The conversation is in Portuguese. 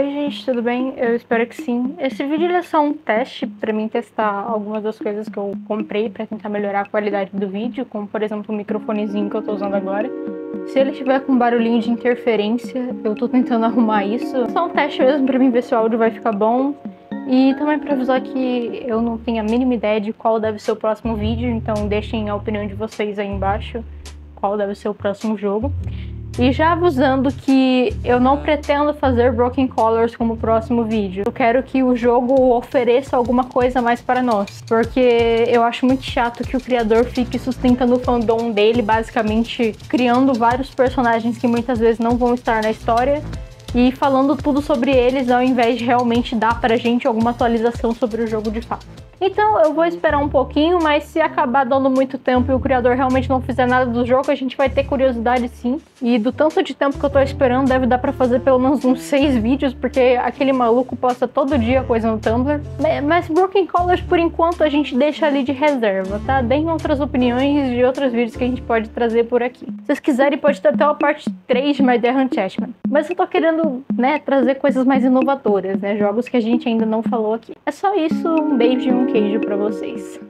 Oi gente, tudo bem? Eu espero que sim. Esse vídeo é só um teste para mim testar algumas das coisas que eu comprei para tentar melhorar a qualidade do vídeo, como por exemplo o microfonezinho que eu tô usando agora. Se ele tiver com barulhinho de interferência, eu tô tentando arrumar isso. É só um teste mesmo para mim ver se o áudio vai ficar bom. E também para avisar que eu não tenho a mínima ideia de qual deve ser o próximo vídeo, então deixem a opinião de vocês aí embaixo qual deve ser o próximo jogo. E já avisando que eu não pretendo fazer Broken Colors como próximo vídeo. Eu quero que o jogo ofereça alguma coisa mais para nós. Porque eu acho muito chato que o criador fique sustentando o fandom dele, basicamente criando vários personagens que muitas vezes não vão estar na história e falando tudo sobre eles ao invés de realmente dar pra gente alguma atualização sobre o jogo de fato. Então eu vou esperar um pouquinho, mas se acabar dando muito tempo e o criador realmente não fizer nada do jogo, a gente vai ter curiosidade sim. E do tanto de tempo que eu tô esperando, deve dar pra fazer pelo menos uns seis vídeos, porque aquele maluco posta todo dia coisa no Tumblr. Mas Broken Colors, por enquanto, a gente deixa ali de reserva, tá? Deem outras opiniões de outros vídeos que a gente pode trazer por aqui. Se vocês quiserem, pode ter até uma parte 3 de My Dear Chessman. Mas eu tô querendo, né, trazer coisas mais inovadoras, né? Jogos que a gente ainda não falou aqui. É só isso, um beijo e um queijo para vocês.